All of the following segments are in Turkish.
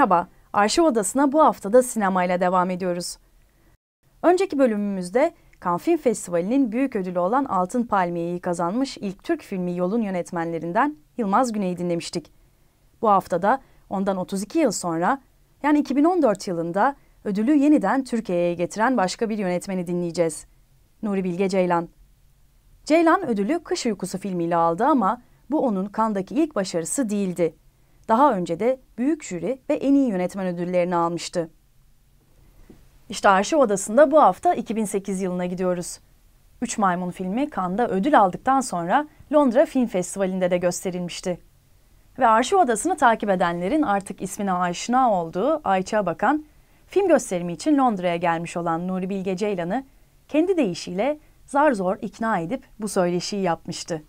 Merhaba, Arşiv Odası'na bu haftada sinemayla devam ediyoruz. Önceki bölümümüzde Cannes Film Festivali'nin büyük ödülü olan Altın Palmiye'yi kazanmış ilk Türk filmi Yol'un yönetmenlerinden Yılmaz Güney'i dinlemiştik. Bu haftada ondan 32 yıl sonra yani 2014 yılında ödülü yeniden Türkiye'ye getiren başka bir yönetmeni dinleyeceğiz. Nuri Bilge Ceylan. Ceylan ödülü Kış Uykusu filmiyle aldı ama bu onun Kandaki ilk başarısı değildi. Daha önce de Büyük Jüri ve En iyi Yönetmen ödüllerini almıştı. İşte Arşiv Odası'nda bu hafta 2008 yılına gidiyoruz. Üç Maymun filmi Cannes'da ödül aldıktan sonra Londra Film Festivali'nde de gösterilmişti. Ve Arşiv Odası'nı takip edenlerin artık ismine aşina olduğu Ayça Bakan, film gösterimi için Londra'ya gelmiş olan Nuri Bilge Ceylan'ı kendi deyişiyle zar zor ikna edip bu söyleşiyi yapmıştı.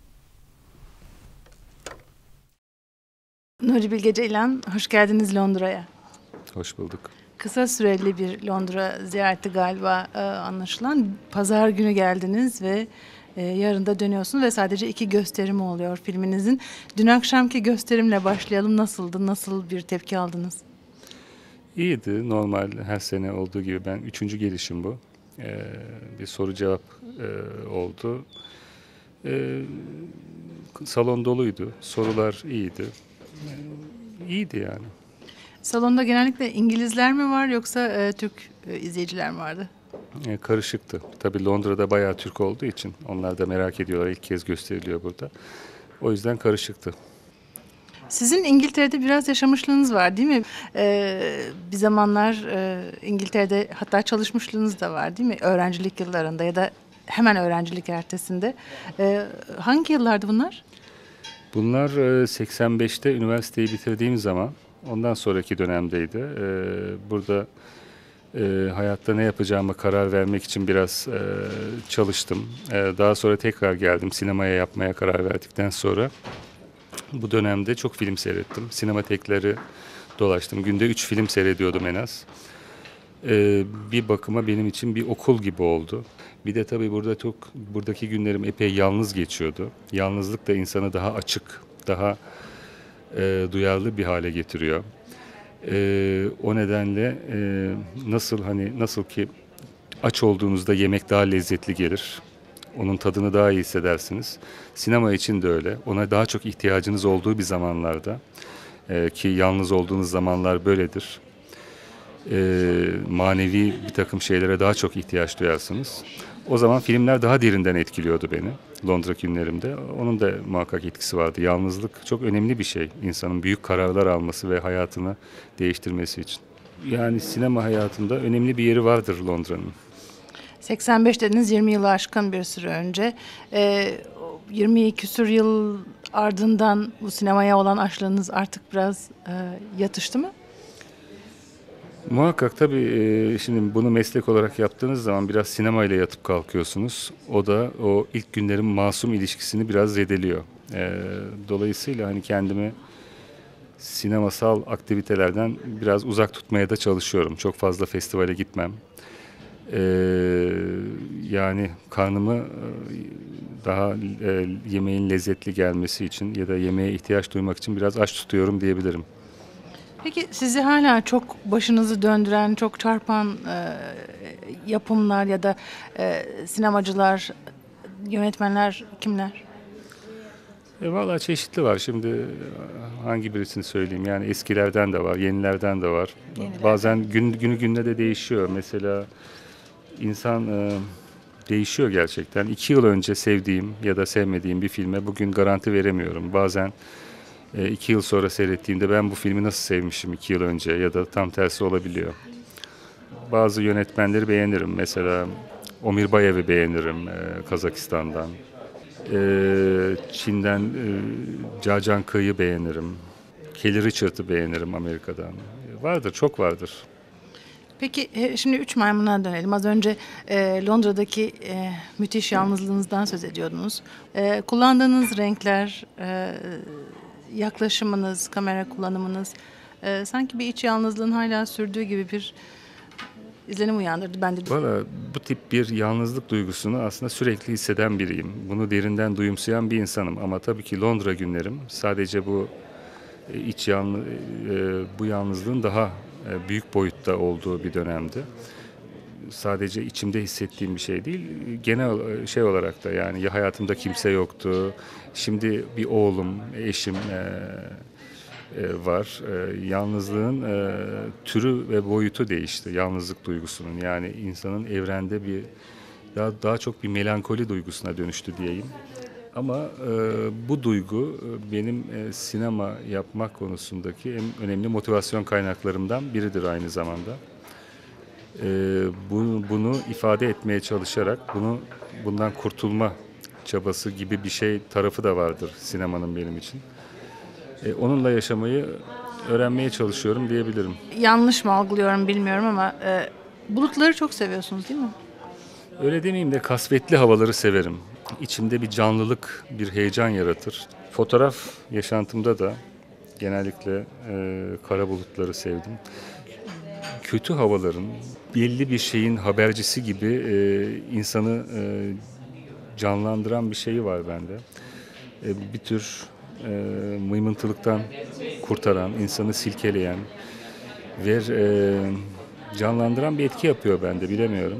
Nuri Bilge Ceylan, hoş geldiniz Londra'ya. Hoş bulduk. Kısa süreli bir Londra ziyareti galiba e, anlaşılan. Pazar günü geldiniz ve e, yarın da dönüyorsunuz ve sadece iki gösterim oluyor filminizin. Dün akşamki gösterimle başlayalım. Nasıldı? Nasıl bir tepki aldınız? İyiydi. Normal her sene olduğu gibi ben üçüncü gelişim bu. Ee, bir soru cevap e, oldu. Ee, salon doluydu. Sorular iyiydi. İyiydi yani. Salonda genellikle İngilizler mi var yoksa e, Türk e, izleyiciler mi vardı? E, karışıktı. Tabii Londra'da bayağı Türk olduğu için onlar da merak ediyorlar. İlk kez gösteriliyor burada. O yüzden karışıktı. Sizin İngiltere'de biraz yaşamışlığınız var değil mi? Ee, bir zamanlar e, İngiltere'de hatta çalışmışlığınız da var değil mi? Öğrencilik yıllarında ya da hemen öğrencilik ertesinde. Ee, hangi yıllardı bunlar? Bunlar e, 85'te üniversiteyi bitirdiğim zaman ondan sonraki dönemdeydi. E, burada e, hayatta ne yapacağımı karar vermek için biraz e, çalıştım. E, daha sonra tekrar geldim sinemaya yapmaya karar verdikten sonra. Bu dönemde çok film seyrettim. Sinematekleri dolaştım. Günde üç film seyrediyordum en az. Ee, bir bakıma benim için bir okul gibi oldu. Bir de tabii burada çok buradaki günlerim epey yalnız geçiyordu. Yalnızlık da insanı daha açık, daha e, duyarlı bir hale getiriyor. E, o nedenle e, nasıl hani nasıl ki aç olduğunuzda yemek daha lezzetli gelir. Onun tadını daha iyi hissedersiniz. Sinema için de öyle. Ona daha çok ihtiyacınız olduğu bir zamanlarda e, ki yalnız olduğunuz zamanlar böyledir. E, manevi bir takım şeylere daha çok ihtiyaç duyarsınız. O zaman filmler daha derinden etkiliyordu beni Londra günlerimde. Onun da muhakkak etkisi vardı. Yalnızlık çok önemli bir şey. İnsanın büyük kararlar alması ve hayatını değiştirmesi için. Yani sinema hayatımda önemli bir yeri vardır Londra'nın. 85 dediniz 20 yılı aşkın bir süre önce. Ee, 20 küsur yıl ardından bu sinemaya olan aşkınız artık biraz e, yatıştı mı? Muhakkak tabii e, şimdi bunu meslek olarak yaptığınız zaman biraz sinemayla yatıp kalkıyorsunuz. O da o ilk günlerin masum ilişkisini biraz zedeliyor. E, dolayısıyla hani kendimi sinemasal aktivitelerden biraz uzak tutmaya da çalışıyorum. Çok fazla festivale gitmem. E, yani karnımı daha yemeğin lezzetli gelmesi için ya da yemeğe ihtiyaç duymak için biraz aç tutuyorum diyebilirim. Peki sizi hala çok başınızı döndüren, çok çarpan e, yapımlar ya da e, sinemacılar, yönetmenler kimler? E, Valla çeşitli var. Şimdi hangi birisini söyleyeyim? Yani eskilerden de var, yenilerden de var. Yenilerden. Bazen gün, günü gününe de değişiyor. Mesela insan e, değişiyor gerçekten. İki yıl önce sevdiğim ya da sevmediğim bir filme bugün garanti veremiyorum. Bazen e, iki yıl sonra seyrettiğimde ben bu filmi nasıl sevmişim iki yıl önce ya da tam tersi olabiliyor. Bazı yönetmenleri beğenirim. Mesela Omir Bayev'i beğenirim e, Kazakistan'dan. E, Çin'den e, Cacan Kı'yı beğenirim. Kelly Richard'ı beğenirim Amerika'dan. Vardır, çok vardır. Peki e, şimdi Üç Maymun'a dönelim. Az önce e, Londra'daki e, müthiş yalnızlığınızdan söz ediyordunuz. E, kullandığınız renkler, e, yaklaşımınız, kamera kullanımınız e, sanki bir iç yalnızlığın hala sürdüğü gibi bir izlenim uyandırdı bende. Valla bu tip bir yalnızlık duygusunu aslında sürekli hisseden biriyim. Bunu derinden duyumsayan bir insanım ama tabii ki Londra günlerim sadece bu e, iç yanlı, e, bu yalnızlığın daha e, büyük boyutta olduğu bir dönemdi. Sadece içimde hissettiğim bir şey değil, genel e, şey olarak da yani ya hayatımda kimse yoktu, şimdi bir oğlum, eşim e, e, var. E, yalnızlığın e, türü ve boyutu değişti, yalnızlık duygusunun. Yani insanın evrende bir daha, daha çok bir melankoli duygusuna dönüştü diyeyim. Ama e, bu duygu e, benim e, sinema yapmak konusundaki en önemli motivasyon kaynaklarımdan biridir aynı zamanda. E, bu, bunu ifade etmeye çalışarak bunu bundan kurtulma çabası gibi bir şey tarafı da vardır sinemanın benim için. E, onunla yaşamayı öğrenmeye çalışıyorum diyebilirim. Yanlış mı algılıyorum bilmiyorum ama e, bulutları çok seviyorsunuz değil mi? Öyle demeyeyim de kasvetli havaları severim. İçimde bir canlılık, bir heyecan yaratır. Fotoğraf yaşantımda da genellikle e, kara bulutları sevdim. Kötü havaların belli bir şeyin habercisi gibi e, insanı e, canlandıran bir şeyi var bende. E, bir tür e, mıymıntılıktan kurtaran, insanı silkeleyen ve e, canlandıran bir etki yapıyor bende bilemiyorum.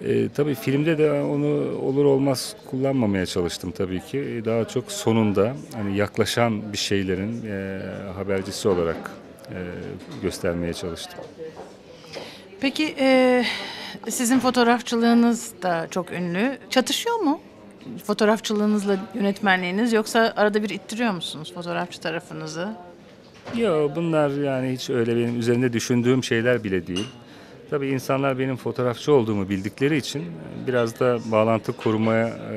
E, tabii filmde de onu olur olmaz kullanmamaya çalıştım tabii ki. E, daha çok sonunda hani yaklaşan bir şeylerin e, habercisi olarak göstermeye çalıştım. Peki e, sizin fotoğrafçılığınız da çok ünlü. Çatışıyor mu fotoğrafçılığınızla yönetmenliğiniz yoksa arada bir ittiriyor musunuz fotoğrafçı tarafınızı? Yok bunlar yani hiç öyle benim üzerinde düşündüğüm şeyler bile değil. Tabii insanlar benim fotoğrafçı olduğumu bildikleri için biraz da bağlantı kurmaya e,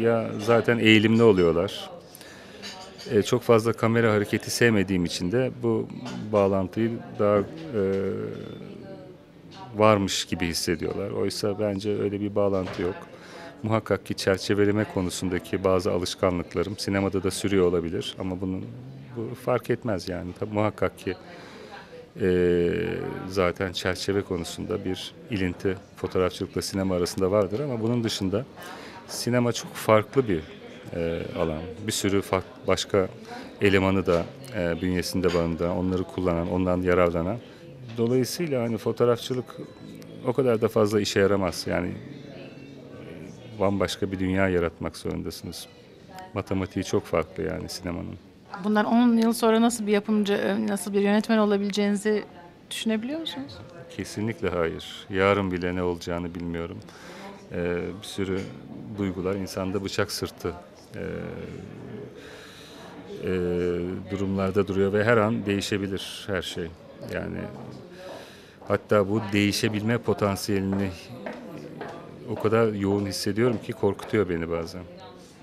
ya zaten eğilimli oluyorlar. E, çok fazla kamera hareketi sevmediğim için de bu bağlantıyı daha e, varmış gibi hissediyorlar. Oysa bence öyle bir bağlantı yok. Muhakkak ki çerçeveleme konusundaki bazı alışkanlıklarım sinemada da sürüyor olabilir ama bunun bu fark etmez yani. Tabii muhakkak ki e, zaten çerçeve konusunda bir ilinti fotoğrafçılıkla sinema arasında vardır ama bunun dışında sinema çok farklı bir e, alan. Bir sürü farklı başka elemanı da e, bünyesinde barındıran, onları kullanan, ondan yararlanan. Dolayısıyla hani fotoğrafçılık o kadar da fazla işe yaramaz. Yani bambaşka bir dünya yaratmak zorundasınız. Matematiği çok farklı yani sinemanın. Bundan 10 yıl sonra nasıl bir yapımcı, nasıl bir yönetmen olabileceğinizi düşünebiliyor musunuz? Kesinlikle hayır. Yarın bile ne olacağını bilmiyorum. Ee, bir sürü duygular insanda bıçak sırtı e, e, durumlarda duruyor ve her an değişebilir her şey. Yani hatta bu değişebilme potansiyelini o kadar yoğun hissediyorum ki korkutuyor beni bazen.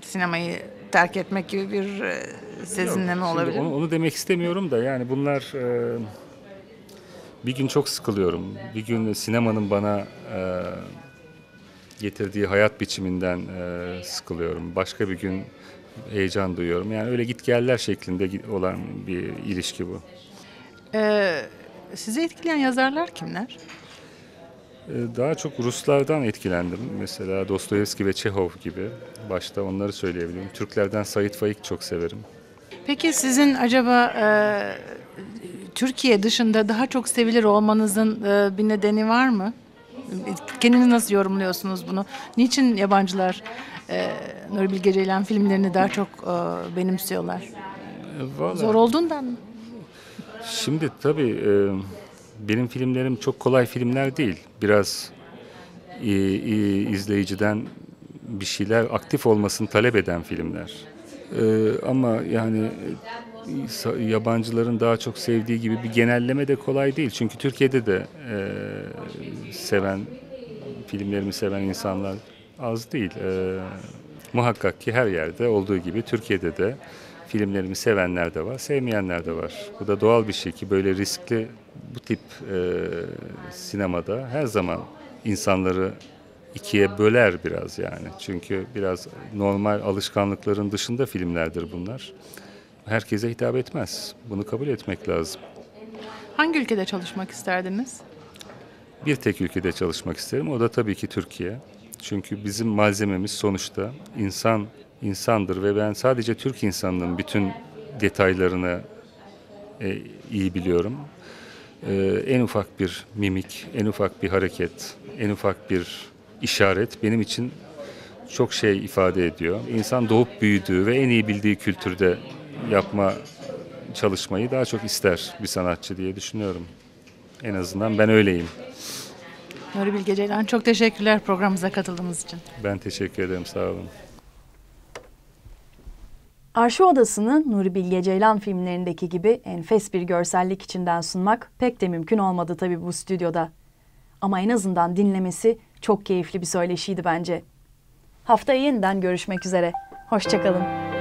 Sinemayı terk etmek gibi bir e, sezinleme Yok, olabilir onu, onu demek istemiyorum da yani bunlar e, bir gün çok sıkılıyorum. Bir gün sinemanın bana e, getirdiği hayat biçiminden e, sıkılıyorum. Başka bir gün heyecan duyuyorum. Yani öyle git geller şeklinde olan bir ilişki bu. Ee, sizi etkileyen yazarlar kimler? E, Daha çok Ruslardan etkilendim. Mesela Dostoyevski ve Çehov gibi. Başta onları söyleyebilirim. Türklerden Sait Faik çok severim. Peki sizin acaba e, Türkiye dışında daha çok sevilir olmanızın e, bir nedeni var mı? Kendiniz nasıl yorumluyorsunuz bunu? Niçin yabancılar e, Nuri Bilge Ceylan filmlerini daha çok e, benimsiyorlar? Vallahi- Zor olduğundan mı? Şimdi tabii e, benim filmlerim çok kolay filmler değil. Biraz e, e, izleyiciden bir şeyler aktif olmasını talep eden filmler. E, ama yani yabancıların daha çok sevdiği gibi bir genelleme de kolay değil. Çünkü Türkiye'de de e, seven, filmlerimi seven insanlar az değil. E, muhakkak ki her yerde olduğu gibi Türkiye'de de filmlerimi sevenler de var, sevmeyenler de var. Bu da doğal bir şey ki böyle riskli bu tip e, sinemada her zaman insanları ikiye böler biraz yani. Çünkü biraz normal alışkanlıkların dışında filmlerdir bunlar. Herkese hitap etmez. Bunu kabul etmek lazım. Hangi ülkede çalışmak isterdiniz? Bir tek ülkede çalışmak isterim. O da tabii ki Türkiye. Çünkü bizim malzememiz sonuçta insan insandır ve ben sadece Türk insanının bütün detaylarını e, iyi biliyorum. E, en ufak bir mimik, en ufak bir hareket, en ufak bir işaret benim için çok şey ifade ediyor. İnsan doğup büyüdüğü ve en iyi bildiği kültürde yapma çalışmayı daha çok ister bir sanatçı diye düşünüyorum. En azından ben öyleyim. Nuri Bilge Ceylan çok teşekkürler programımıza katıldığınız için. Ben teşekkür ederim. Sağ olun. Arşiv Odası'nı Nuri Bilge Ceylan filmlerindeki gibi enfes bir görsellik içinden sunmak pek de mümkün olmadı tabii bu stüdyoda. Ama en azından dinlemesi çok keyifli bir söyleşiydi bence. Haftaya yeniden görüşmek üzere. Hoşçakalın.